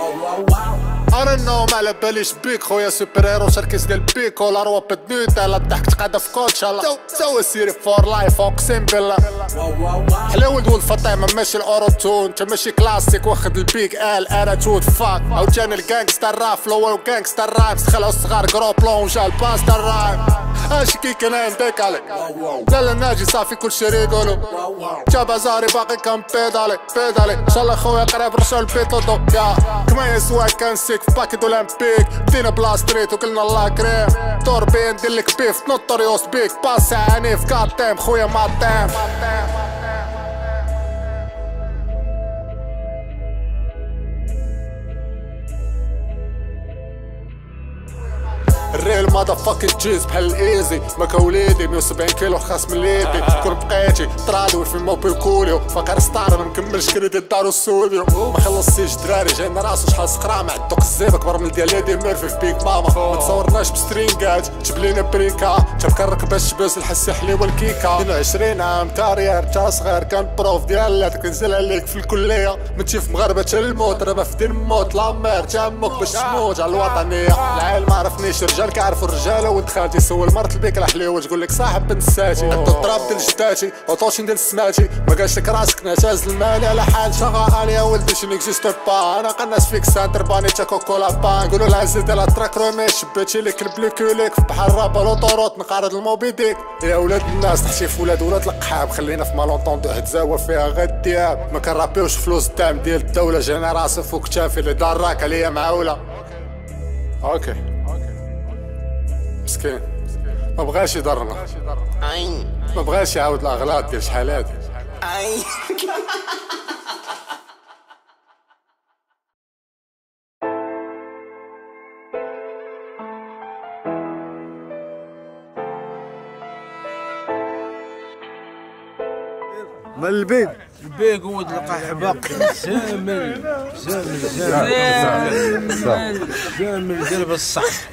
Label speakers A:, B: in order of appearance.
A: wow, wow. Wow! أنا النوم على باليش بيك خويا سوبر هيرو شركيز ديال بيك. ولا روا بدنوت على الضحك تقعد في كوتش. الله سوا سيري فور لايف اقسم بالله. حلا ولد ولد فاطمه ماشي الأوروتون. أنت ماشي كلاسيك واخد البيك آل أنا توت فاك أو جاني الجانكستر راب فلو جانكستر رايمز خلعو الصغار كرو بلون جا الباستر رايم اش كي كان عندك عليك. لا ناجي صافي كل شي ريقولو. جاب زاري باقي كان بيدالي بيدالي إن شاء الله خويا قريب رشا البيتوتو يا. كما يسوى كان سيك في باكيت أولمبيك. بدينا بلا ستريت وكلنا الله كريم. دور بين ديلك بيف نوتوريوس بيك. باس عنيف كاتيم خويا ما تيم الريل ماذا فاكين جيز بحال الايزي ماكا وليدي 170 كيلو خاص من ليدي كون بقيتي طرادو في الموبيل كوليو فقر ستار ما مكملش كريدي الدار والسوديو ما خلصتيش دراري جاينا راسو شحال سقرا مع الدوق الزيب أكبر من ديال يدي ميرفي في بيك ماما ما تصورناش بسترينغات جيب لينا بريكا تفكرك باش تباس الحس حليوه الكيكا 22 عام كارير تا صغير. كان بروف ديال اللي كنزل عليك في الكلية. منتي في مغاربة تا الموت. راه في دين الموت لا مير تامك باش تموت. على الوطنيه العيل ما عرفنيش. رجال كيعرفوا الرجاله ولد خالتي سول. مرت البيك الحليوه تقول لك صاحب بنت ساتي. أنت الضراب ديال جداتي. وطوشين ديال سماتي. ما قالش لك راسك نعتاز المال. على حال شغال يا ولدي شي نيكزيست با. أنا قناص فيك سانتر باني تا كوكولا بان قولوا العزيز ديال التراك رومي. شبيتي لك البليكوليك في بحر رابا لوطوروت نقارض الموبي ديك يا ولاد الناس تحتي في ولاد ولاد القحاب خلينا في malentendu هتزاوى فيها غير الدياب. ما كنرابيوش فلوس الدعم ديال الدولة جينا راسي فوق كتافي اللي دراك عليا معاولة. okay. مسكين. ما بغاش يضرنا. ما بغاش يعاود الأغلاط ديال شحال هادي.
B: من البيت.
C: البيك هو تلقى حباق. زامل زامل زامل زامل زامل درب الصح